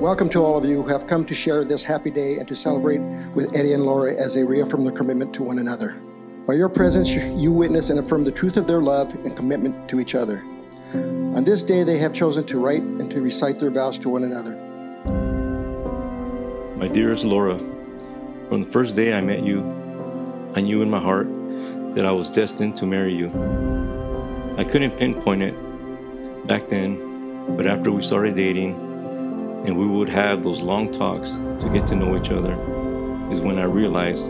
Welcome to all of you who have come to share this happy day and to celebrate with Eddie and Laura as they reaffirm their commitment to one another. By your presence, you witness and affirm the truth of their love and commitment to each other. On this day, they have chosen to write and to recite their vows to one another. My dearest Laura, from the first day I met you, I knew in my heart that I was destined to marry you. I couldn't pinpoint it back then, but after we started dating, and we would have those long talks to get to know each other, is when I realized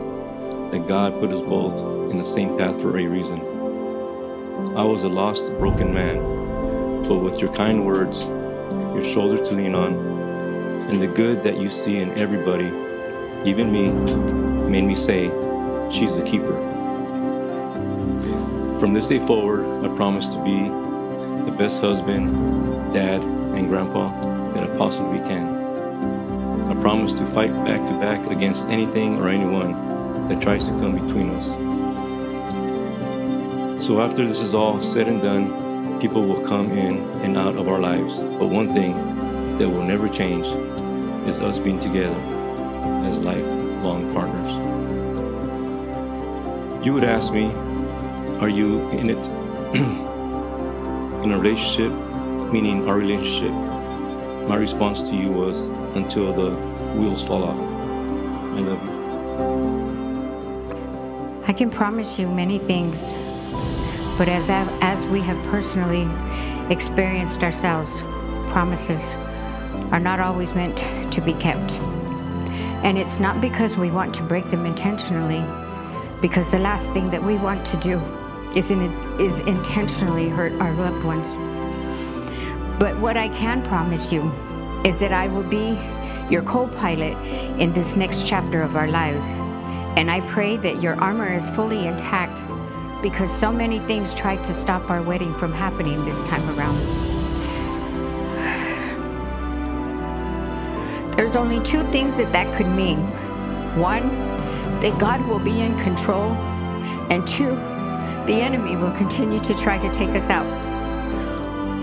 that God put us both in the same path for a reason. I was a lost, broken man, but with your kind words, your shoulder to lean on, and the good that you see in everybody, even me, made me say, She's the keeper. From this day forward, I promise to be the best husband, dad, and grandpa that I possibly can. I promise to fight back to back against anything or anyone that tries to come between us. So after this is all said and done, people will come in and out of our lives. But one thing that will never change is us being together as lifelong partners. You would ask me, are you in it in a relationship, meaning our relationship my response to you was until the wheels fall off. I love you. I can promise you many things, but as, as we have personally experienced ourselves, promises are not always meant to be kept. And it's not because we want to break them intentionally, because the last thing that we want to do is, in, is intentionally hurt our loved ones. But what I can promise you is that I will be your co pilot in this next chapter of our lives. And I pray that your armor is fully intact because so many things tried to stop our wedding from happening this time around. There's only two things that that could mean. One, that God will be in control, and two, the enemy will continue to try to take us out.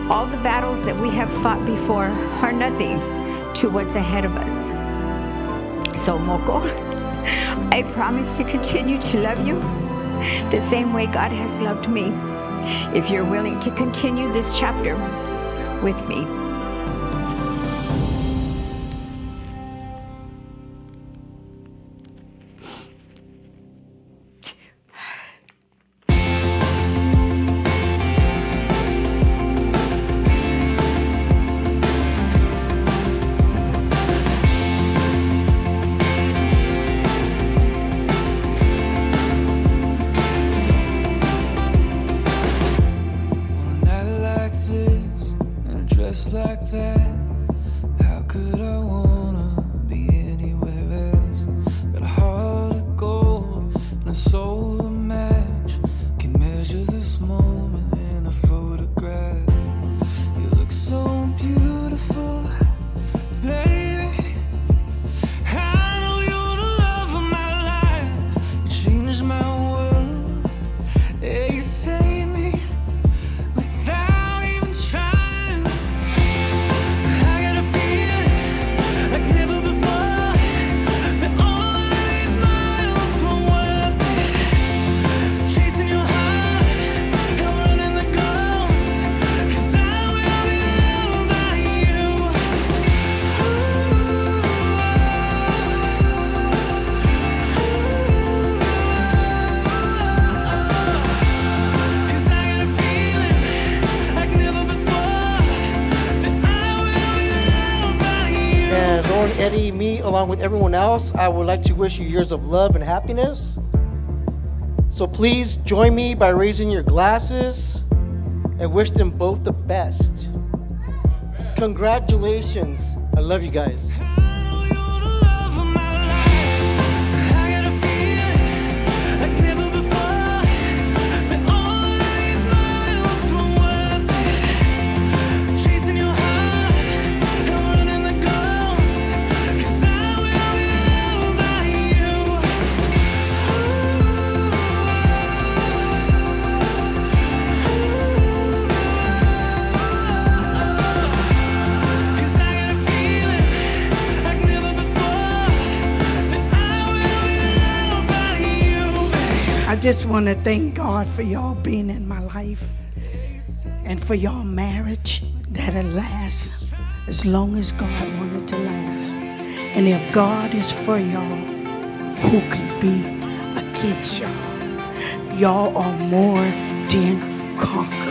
All the battles that we have fought before are nothing to what's ahead of us. So, Moko, I promise to continue to love you the same way God has loved me. If you're willing to continue this chapter with could I wanna be anywhere else? Got a heart of gold and a soul me. along with everyone else, I would like to wish you years of love and happiness. So please join me by raising your glasses and wish them both the best. Congratulations. I love you guys. Just want to thank God for y'all being in my life and for y'all marriage that'll last as long as God wanted to last. And if God is for y'all, who can be against y'all? Y'all are more than conquerors.